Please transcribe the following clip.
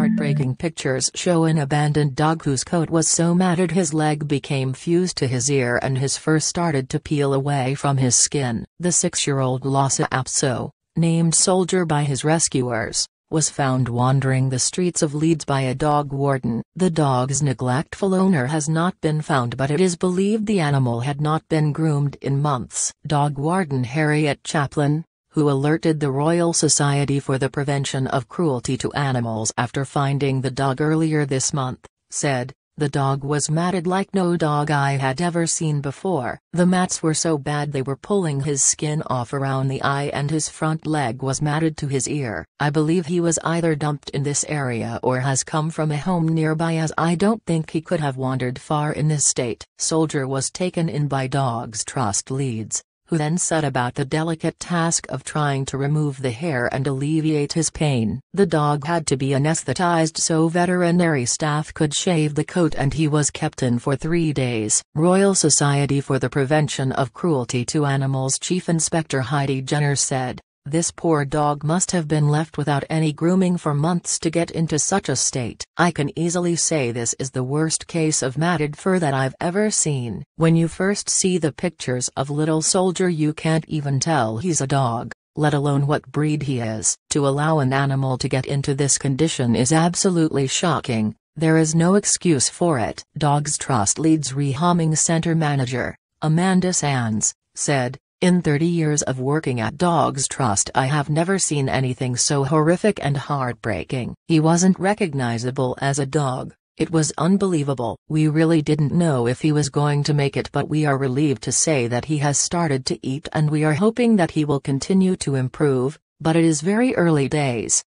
heartbreaking pictures show an abandoned dog whose coat was so matted his leg became fused to his ear and his fur started to peel away from his skin. The six-year-old Lhasa Apso, named Soldier by his rescuers, was found wandering the streets of Leeds by a dog warden. The dog's neglectful owner has not been found but it is believed the animal had not been groomed in months. Dog warden Harriet Chaplin, who alerted the Royal Society for the Prevention of Cruelty to Animals after finding the dog earlier this month, said, the dog was matted like no dog I had ever seen before. The mats were so bad they were pulling his skin off around the eye and his front leg was matted to his ear. I believe he was either dumped in this area or has come from a home nearby as I don't think he could have wandered far in this state. Soldier was taken in by Dogs Trust Leeds who then set about the delicate task of trying to remove the hair and alleviate his pain. The dog had to be anesthetized so veterinary staff could shave the coat and he was kept in for three days. Royal Society for the Prevention of Cruelty to Animals Chief Inspector Heidi Jenner said, this poor dog must have been left without any grooming for months to get into such a state. I can easily say this is the worst case of matted fur that I've ever seen. When you first see the pictures of little soldier you can't even tell he's a dog, let alone what breed he is. To allow an animal to get into this condition is absolutely shocking. There is no excuse for it. Dogs Trust Leeds Rehoming Center Manager, Amanda Sands, said, in 30 years of working at Dogs Trust I have never seen anything so horrific and heartbreaking. He wasn't recognizable as a dog, it was unbelievable. We really didn't know if he was going to make it but we are relieved to say that he has started to eat and we are hoping that he will continue to improve, but it is very early days.